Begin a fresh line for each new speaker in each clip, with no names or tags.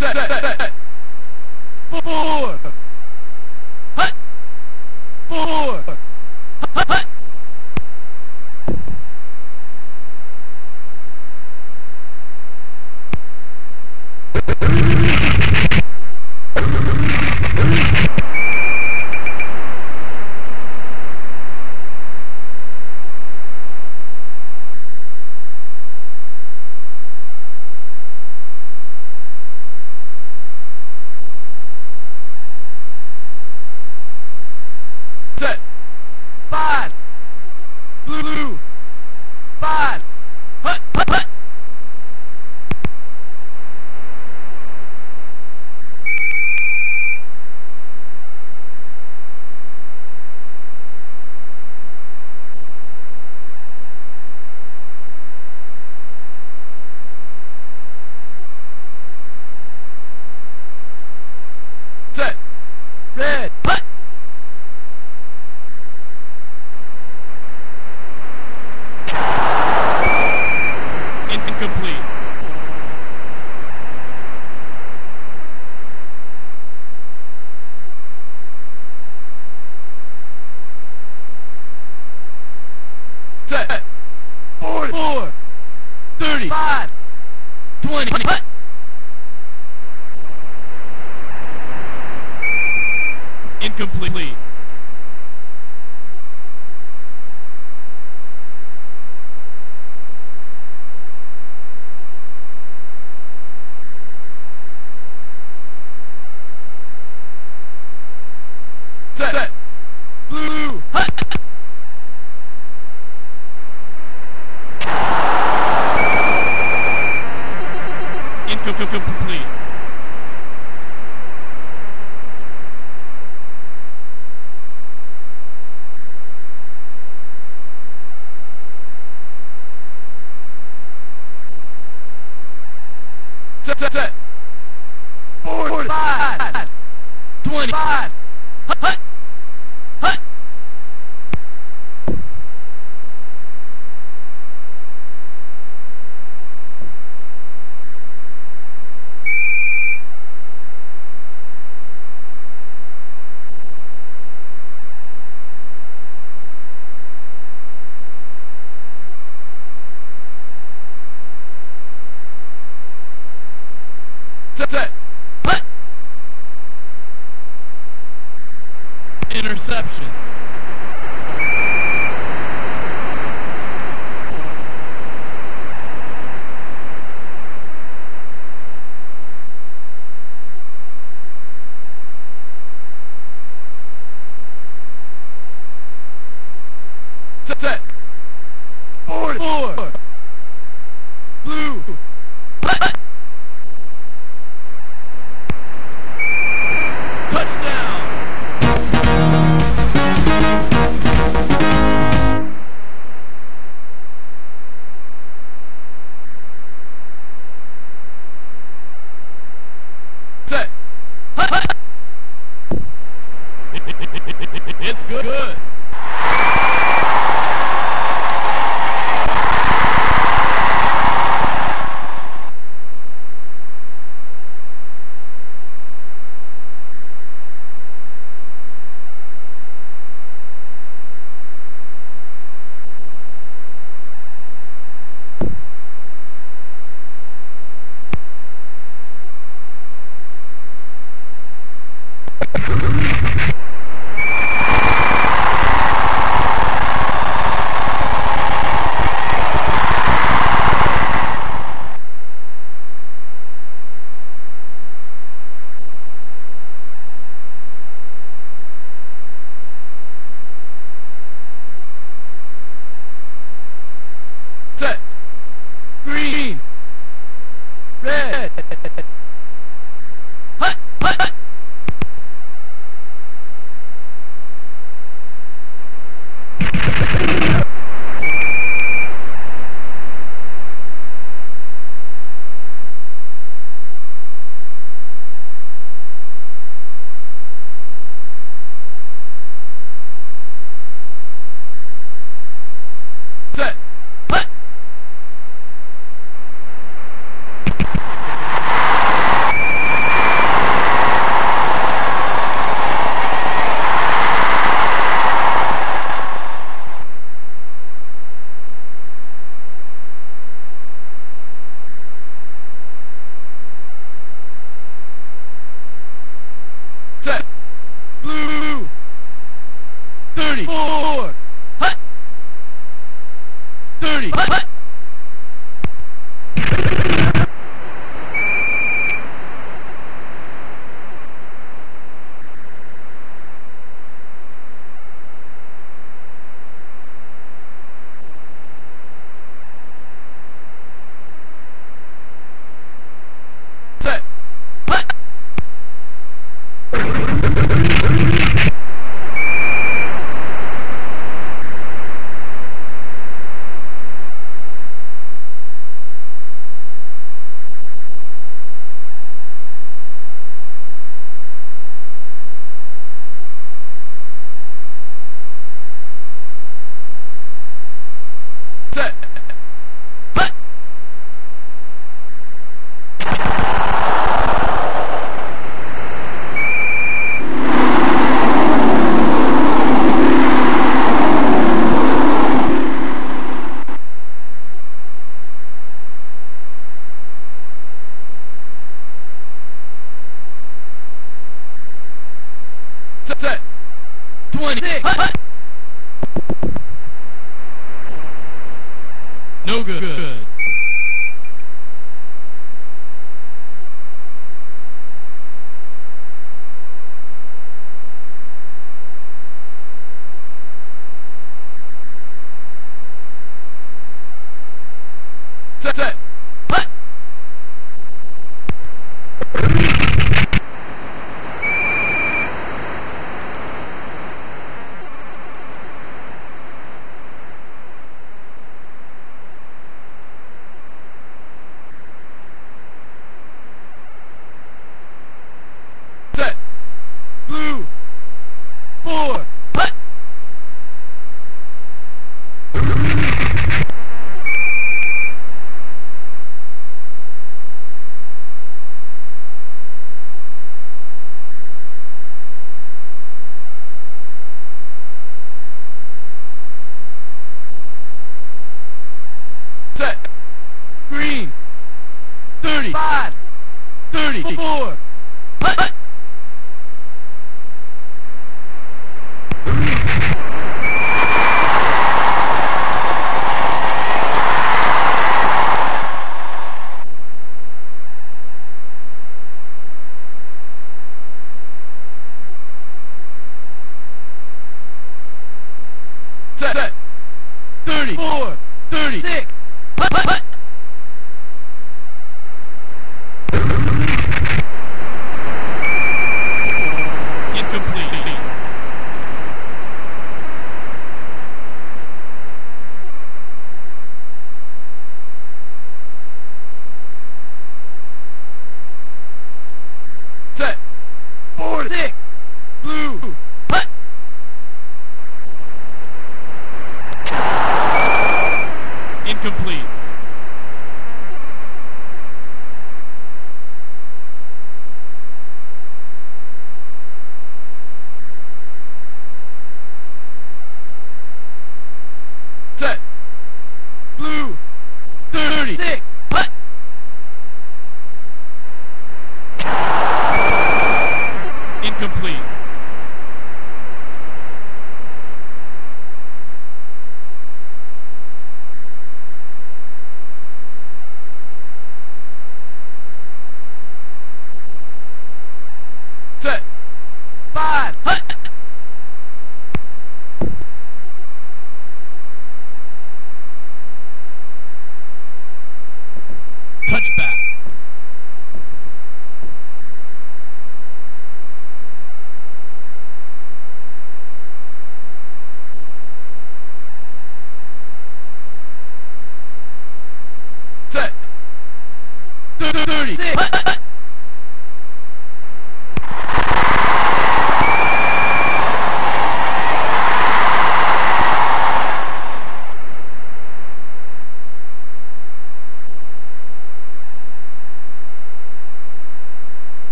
Set,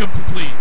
Incomplete.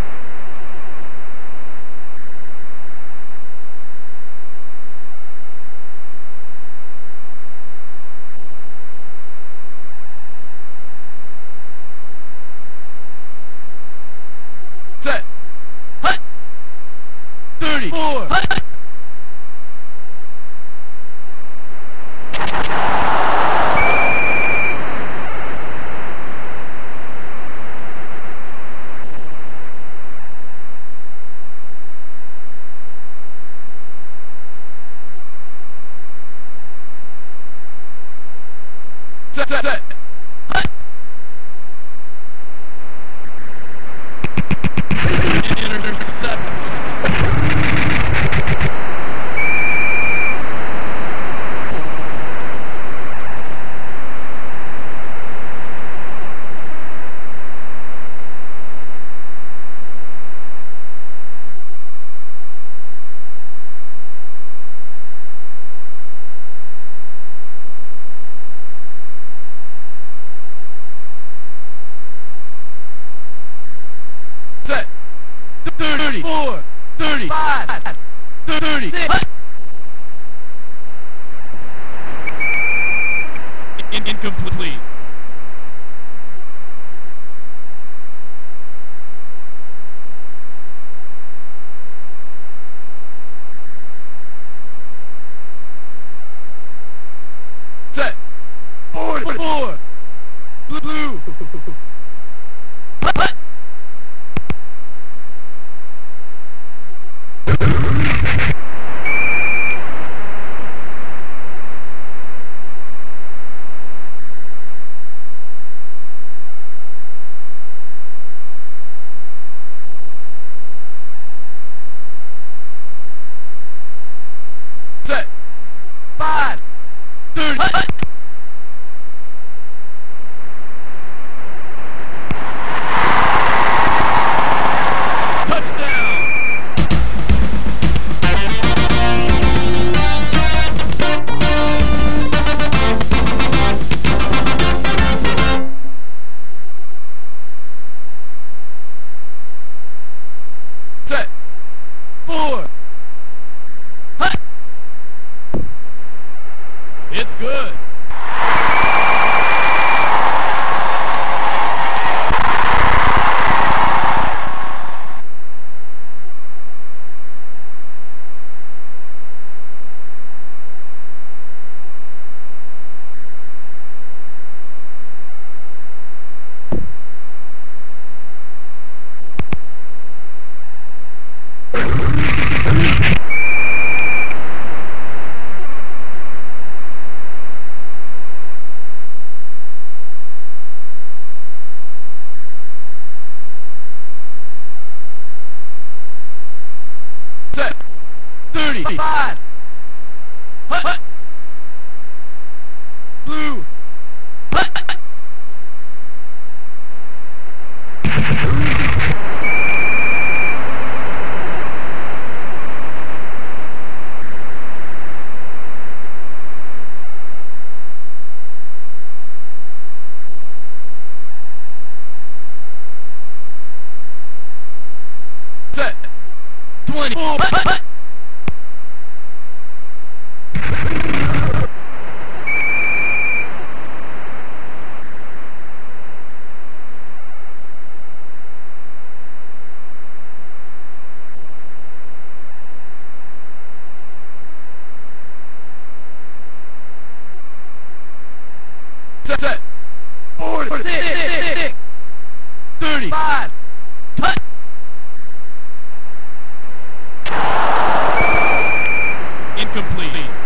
Incomplete.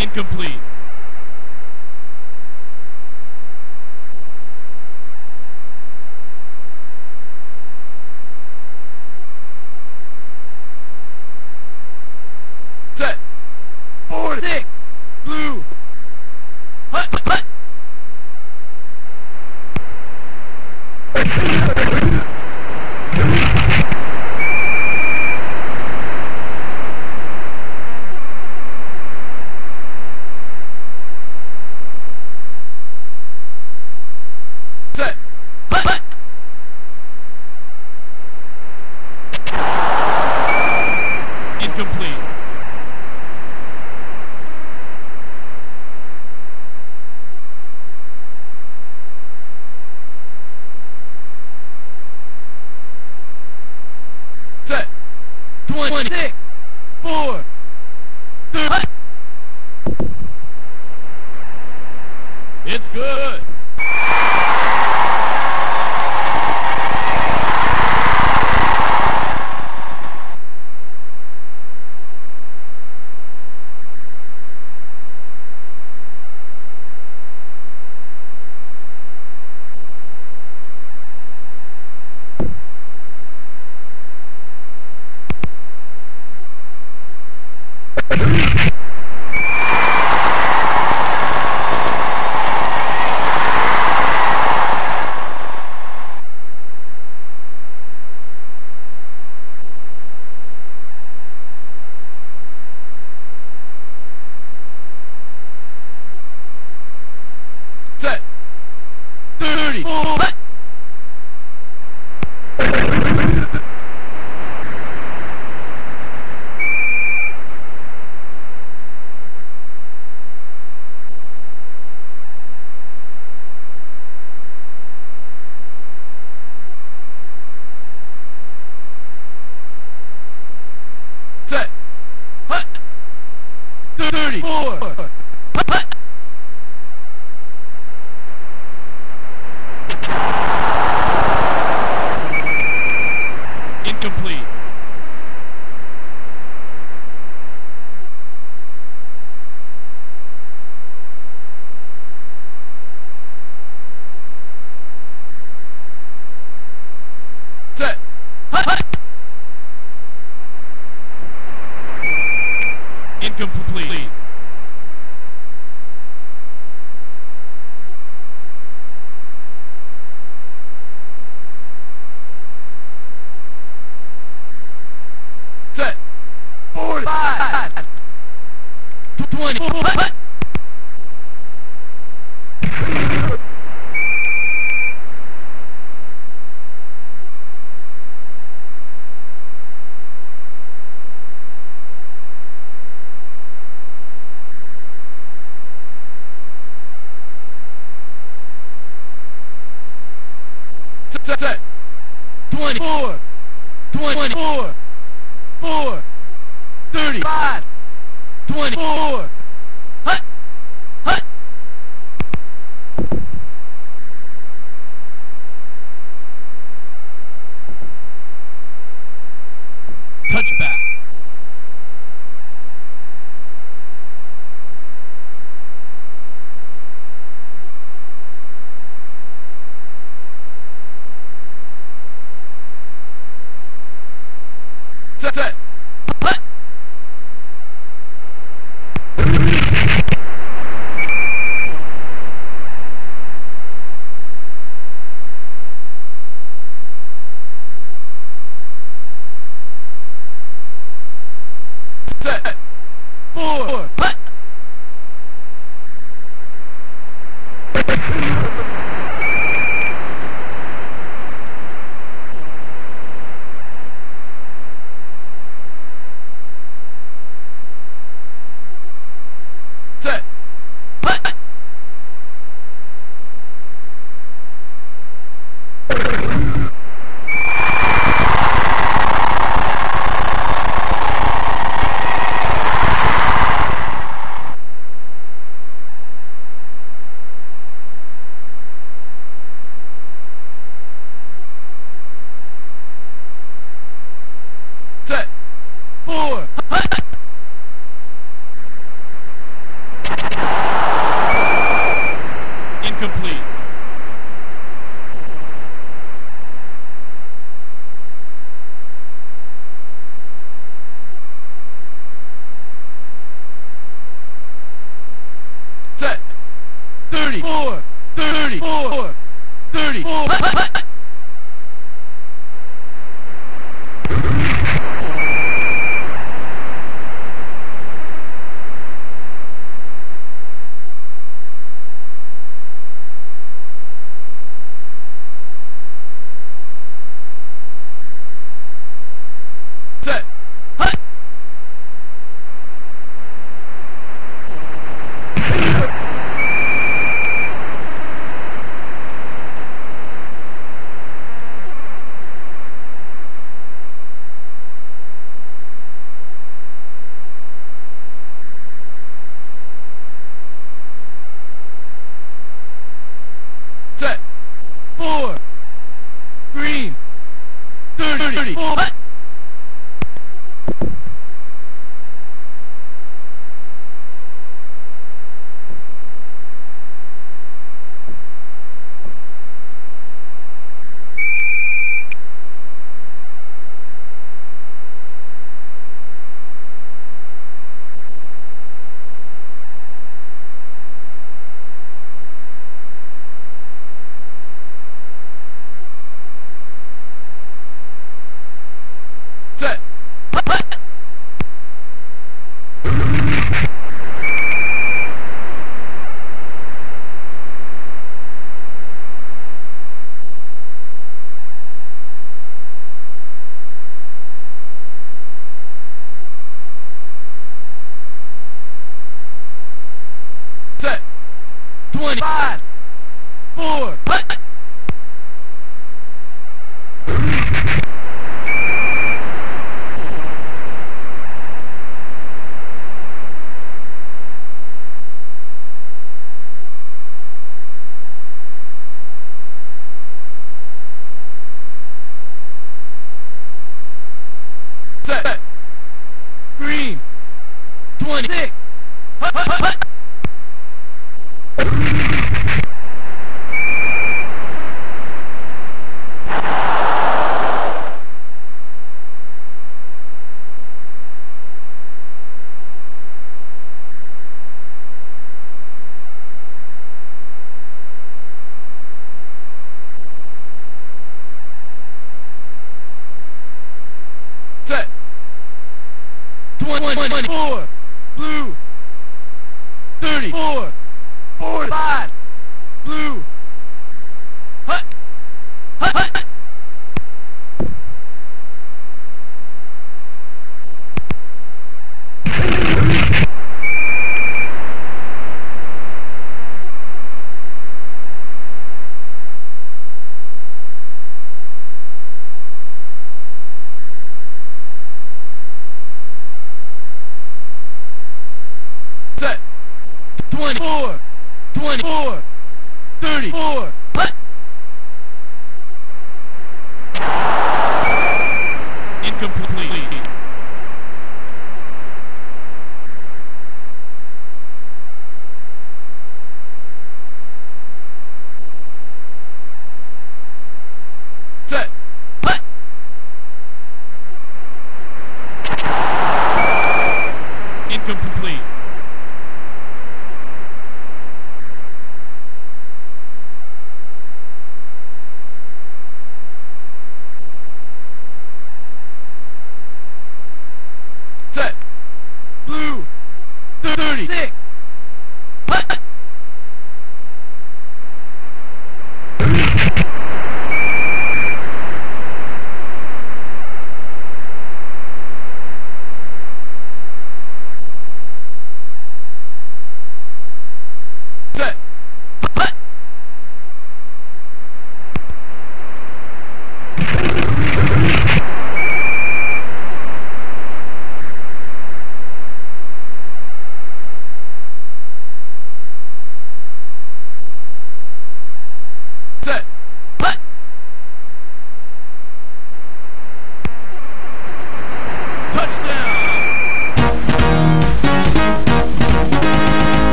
Incomplete.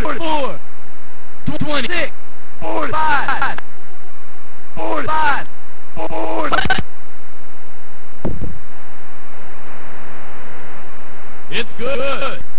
44, 26, 45, 45, 40.
It's good.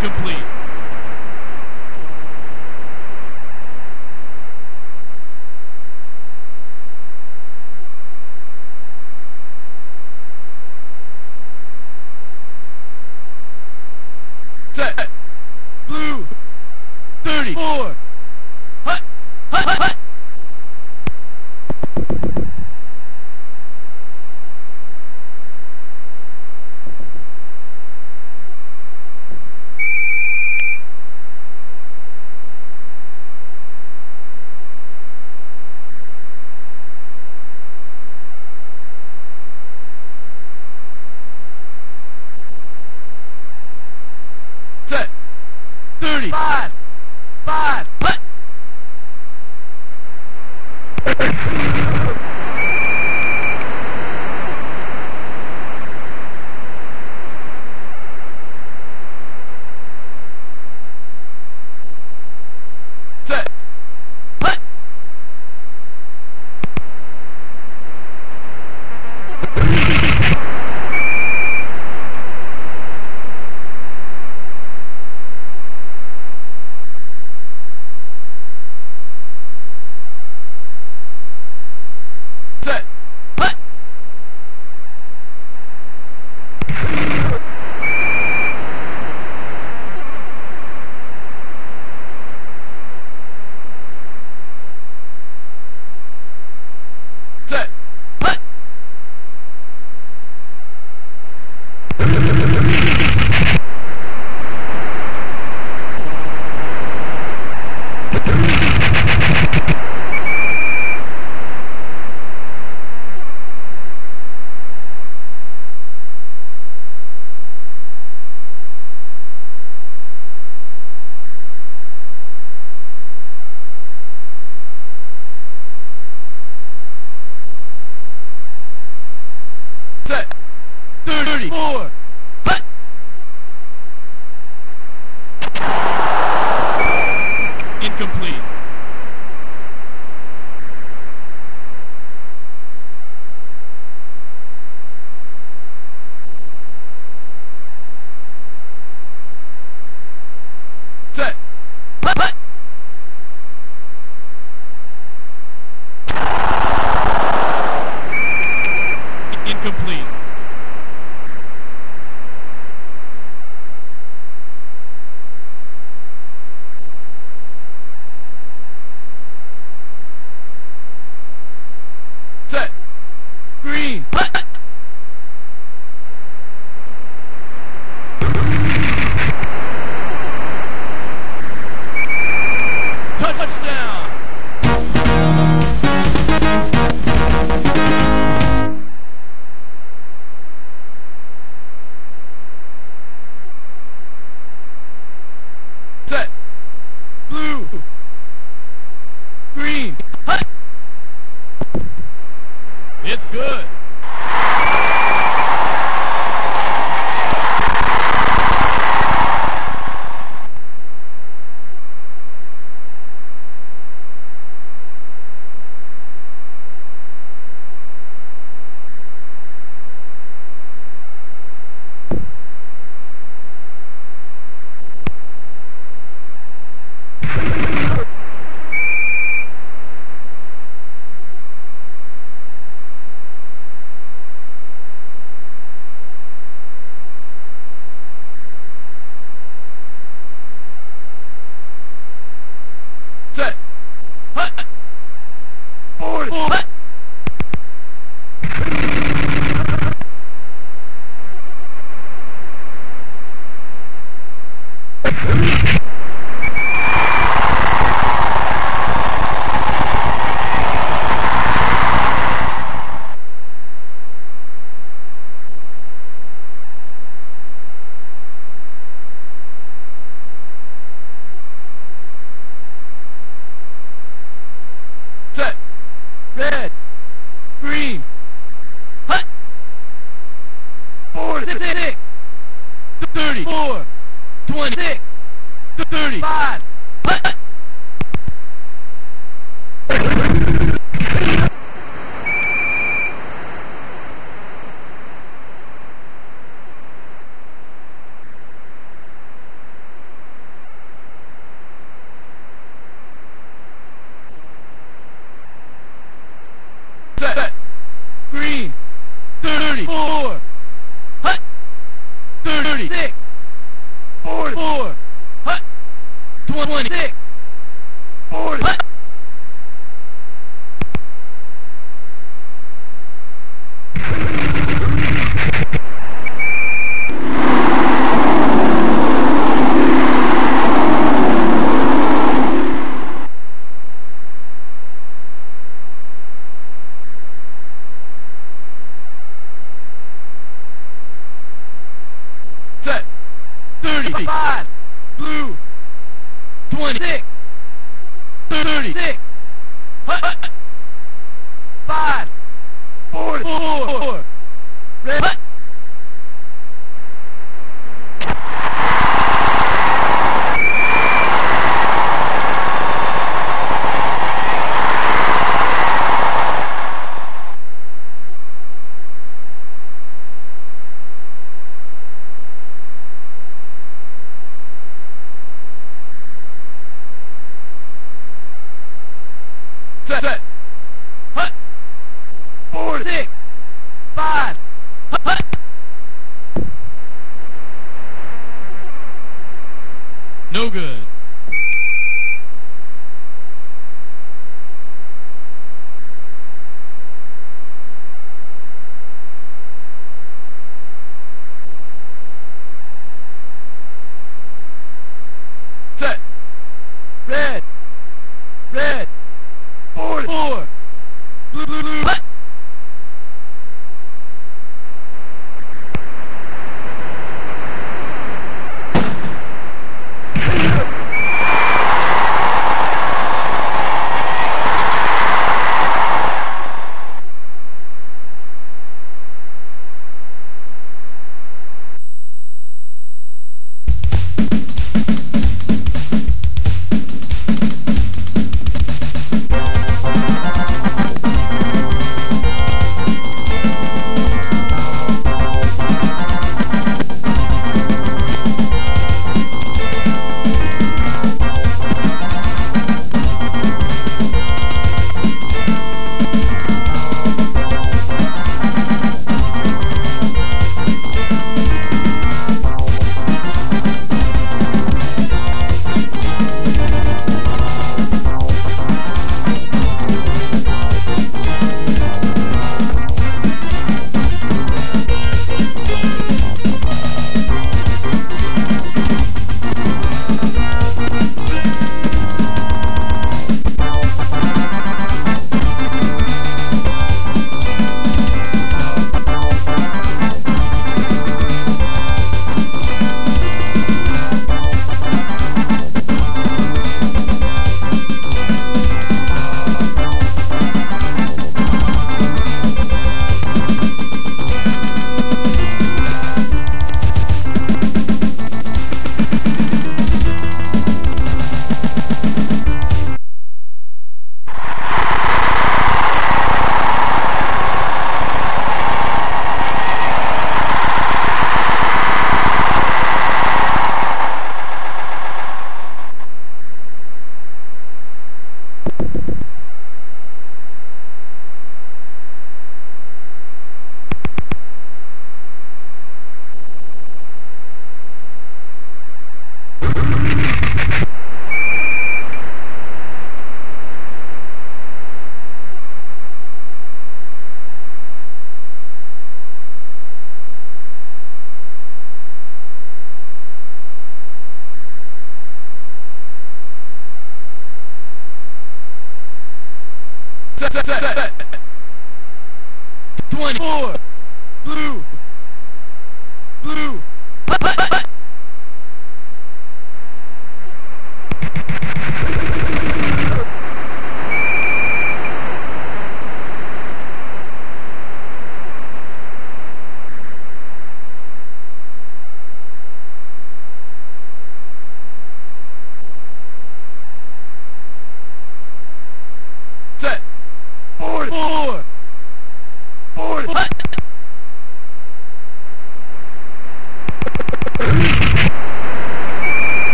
Incomplete.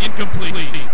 Incomplete.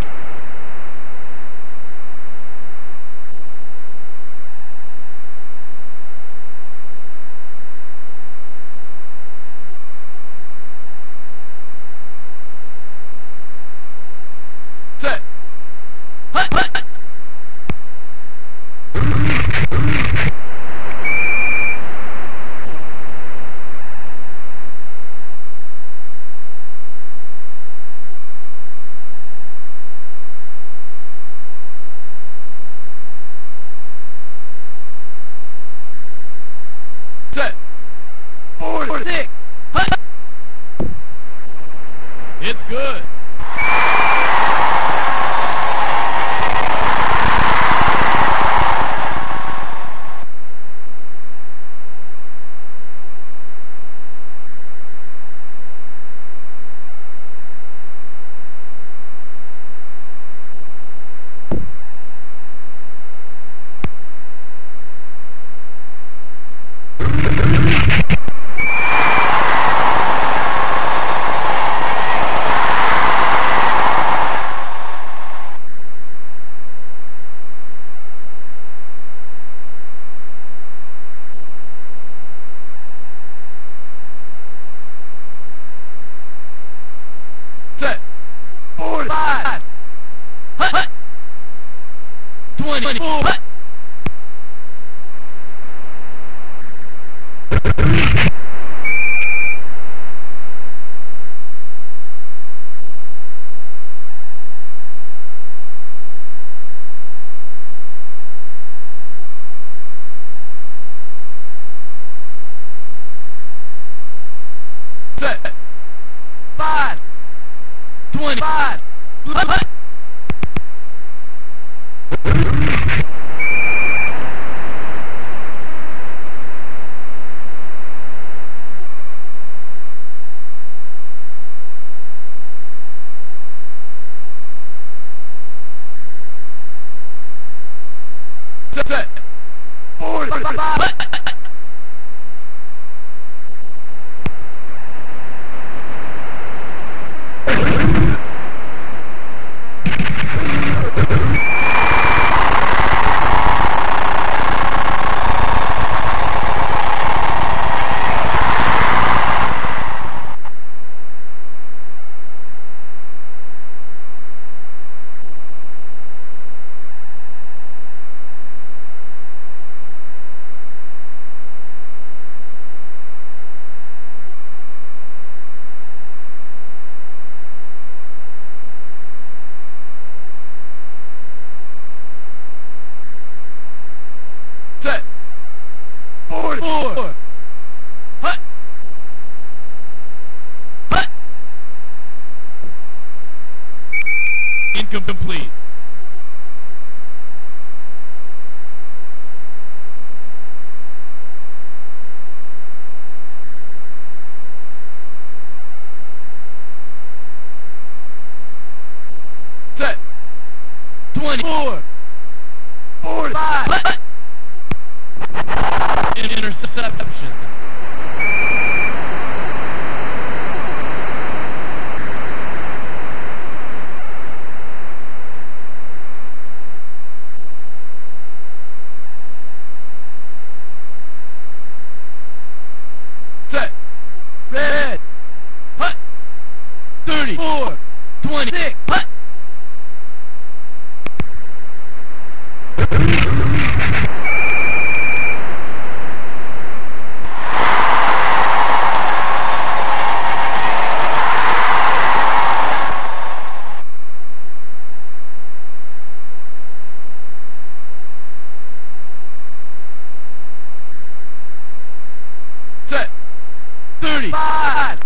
25,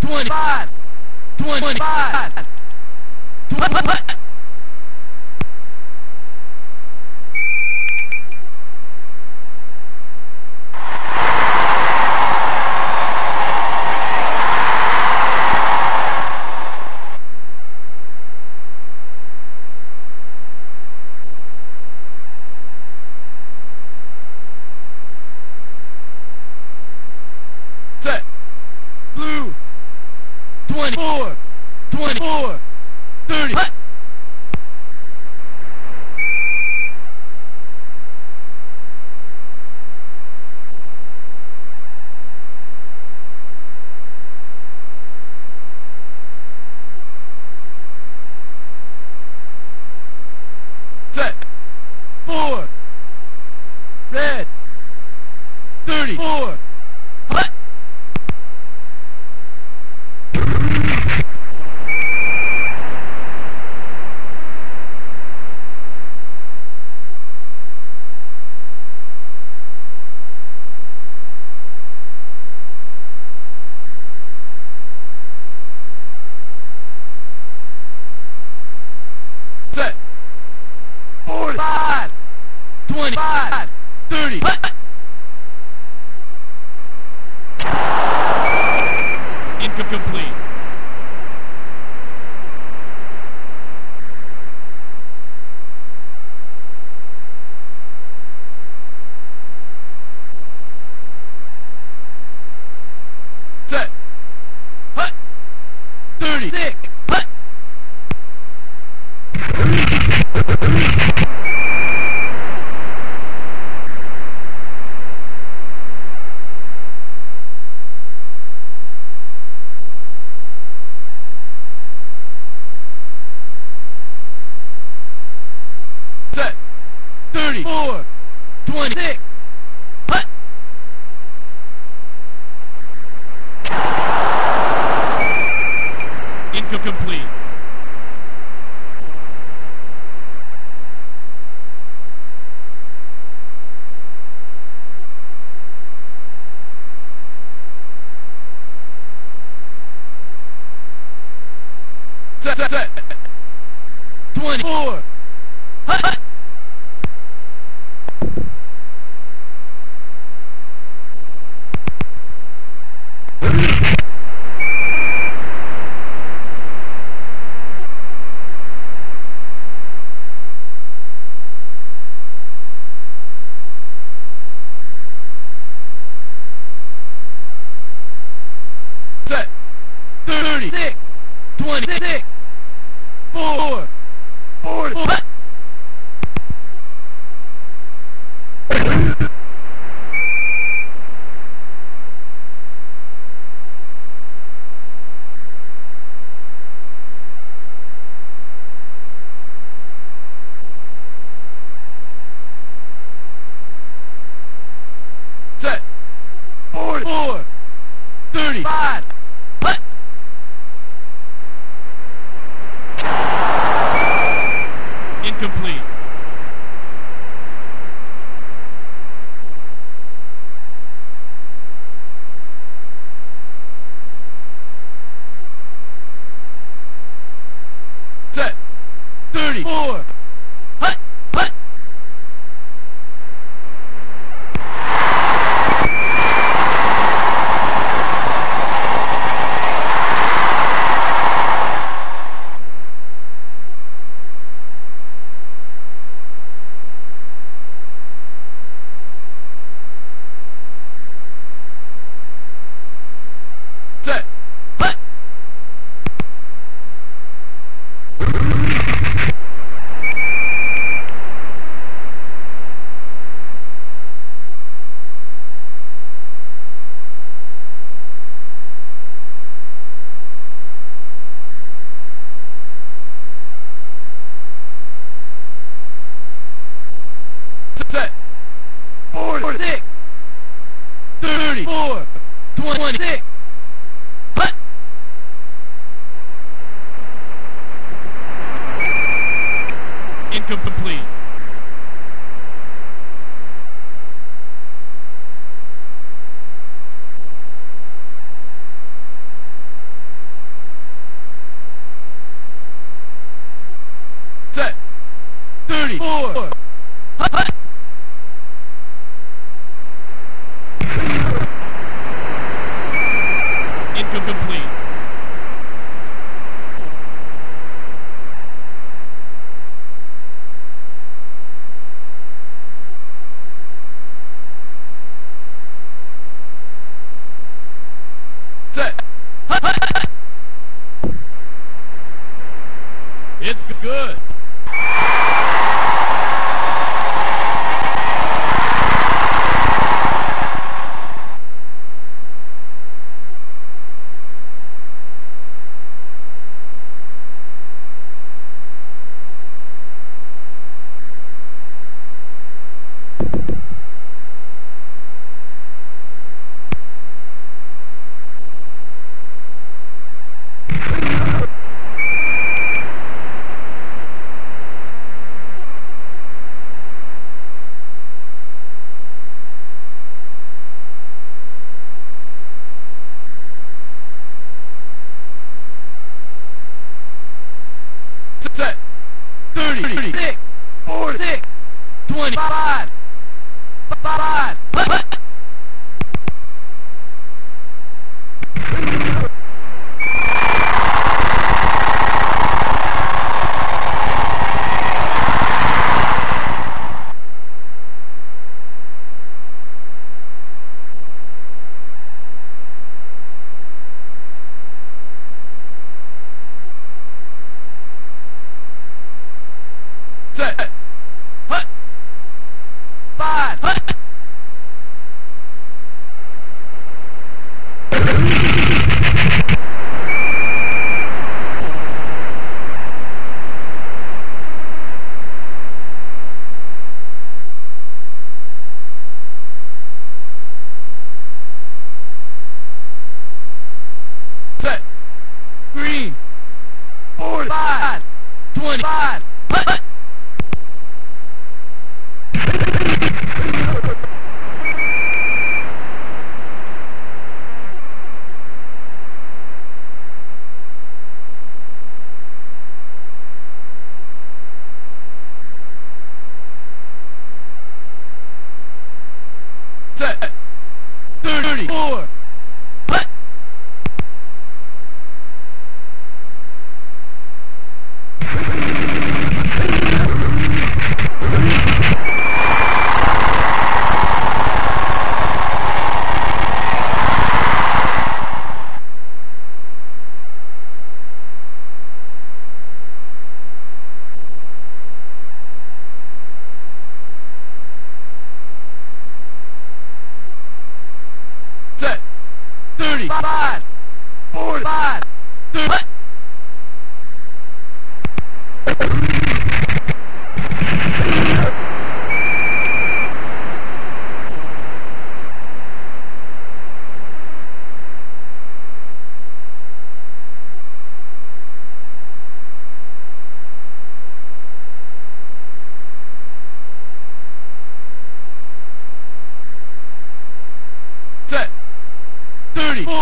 25, 25, 25.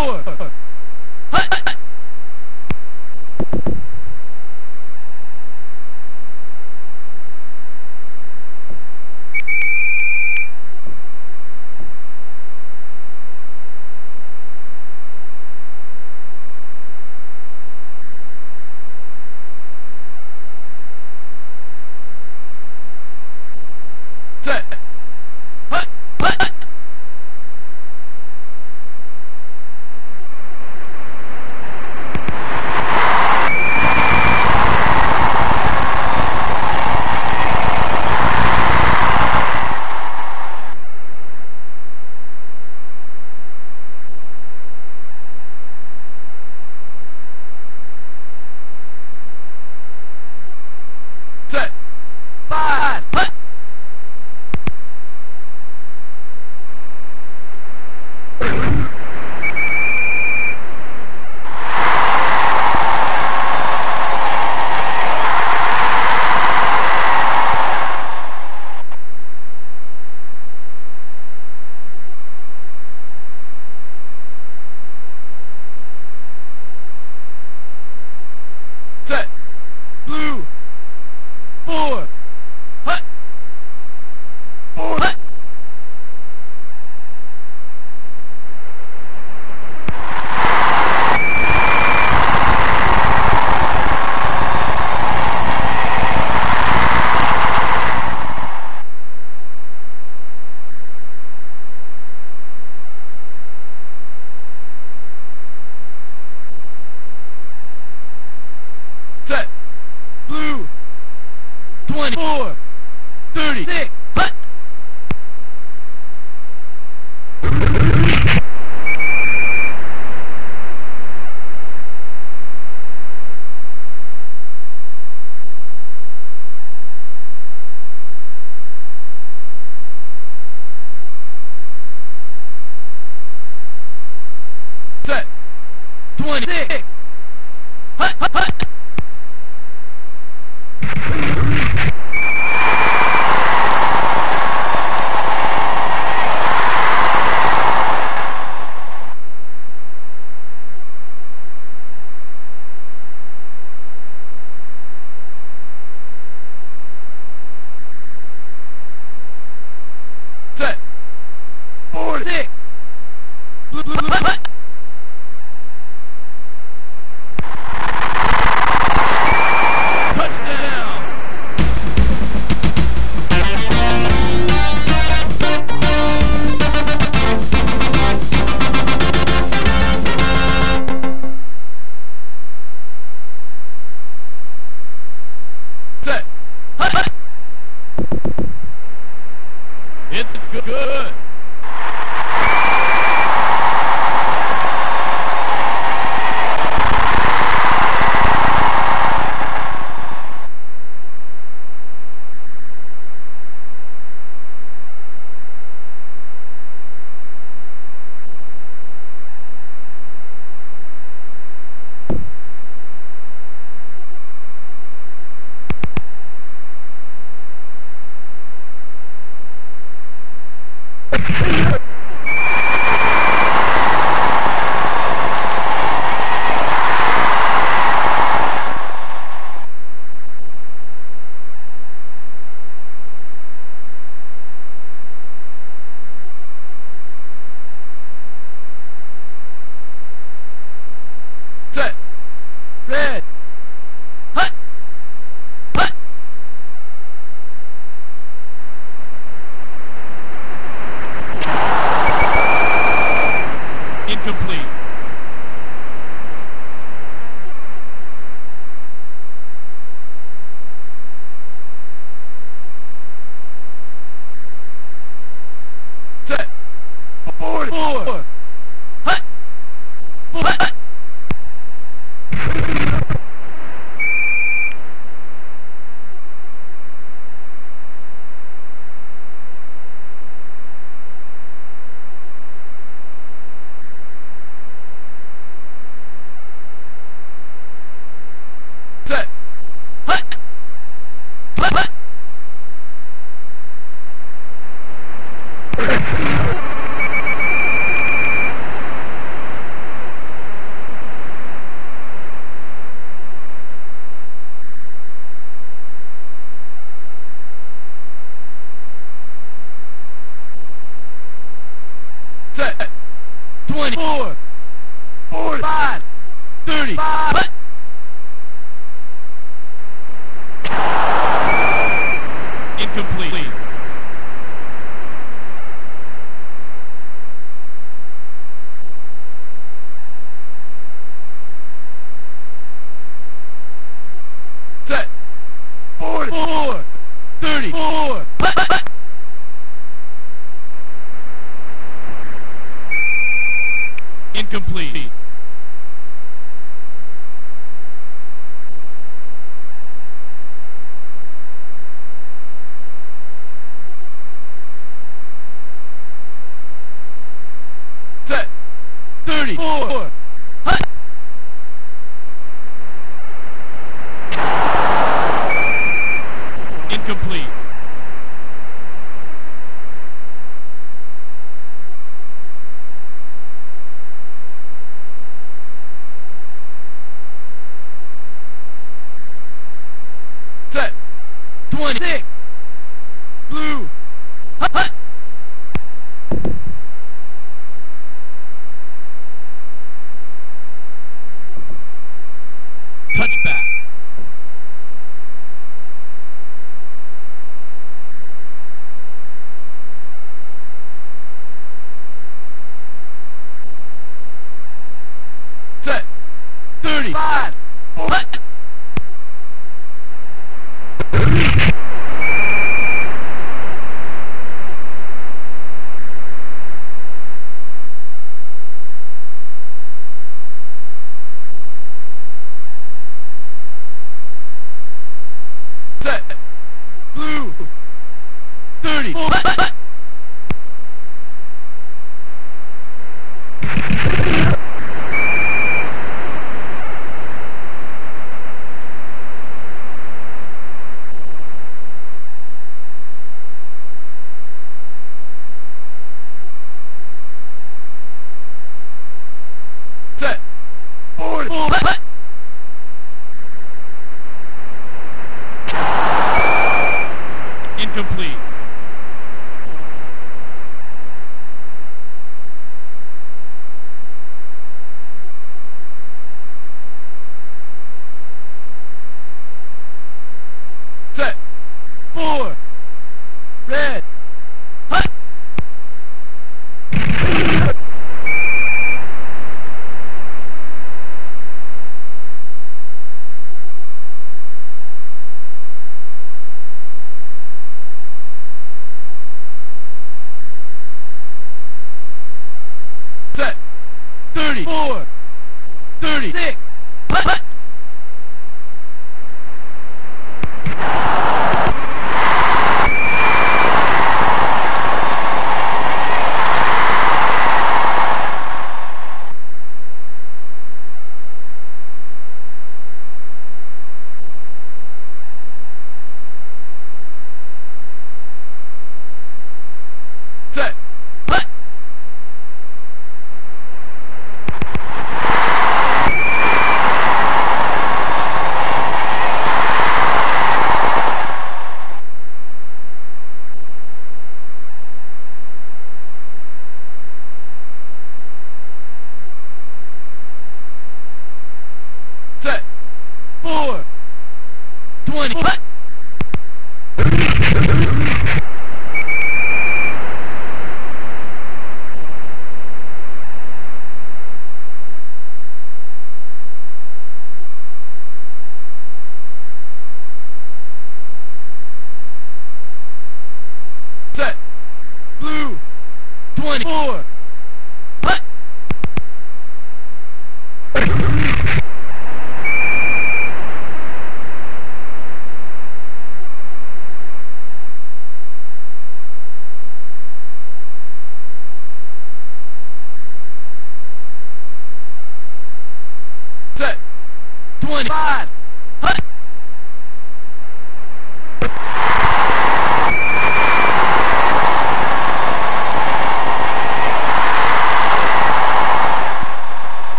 Senhor.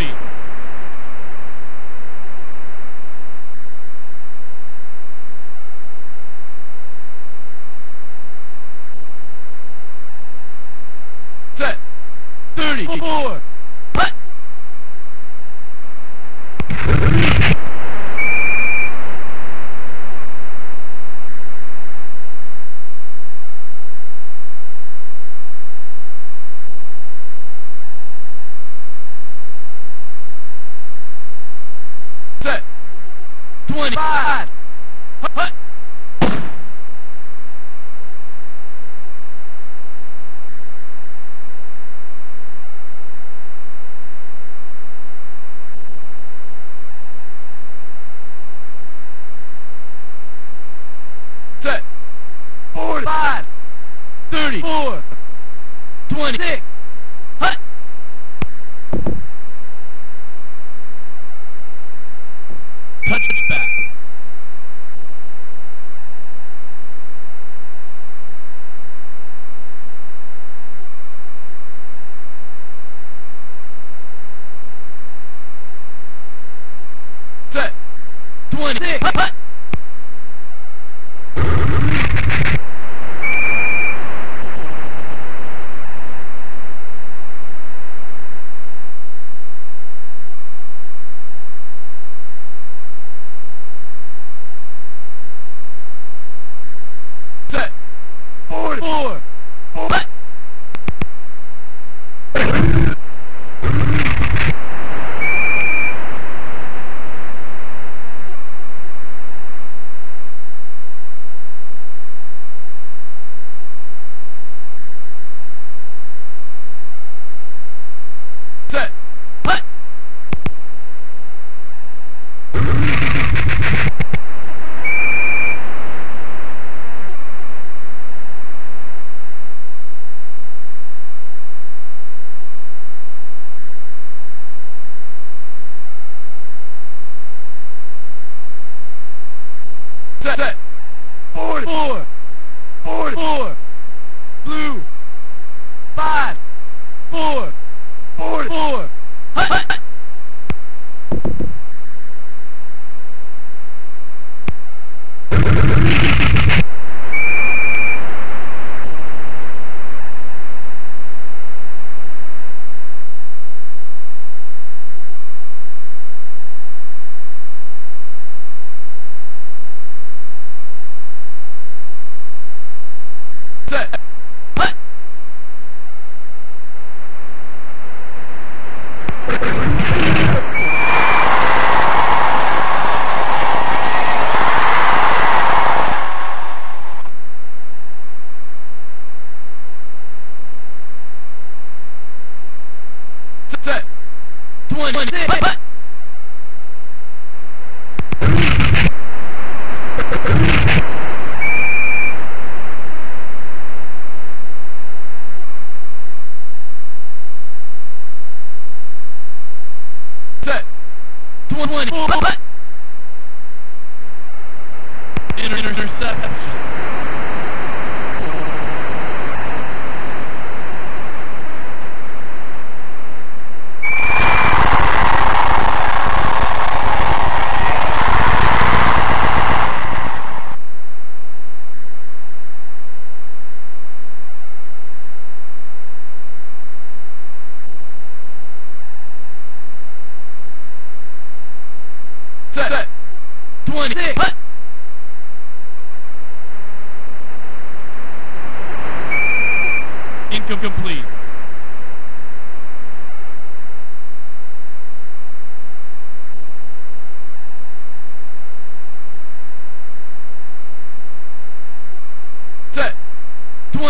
Incomplete.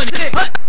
はい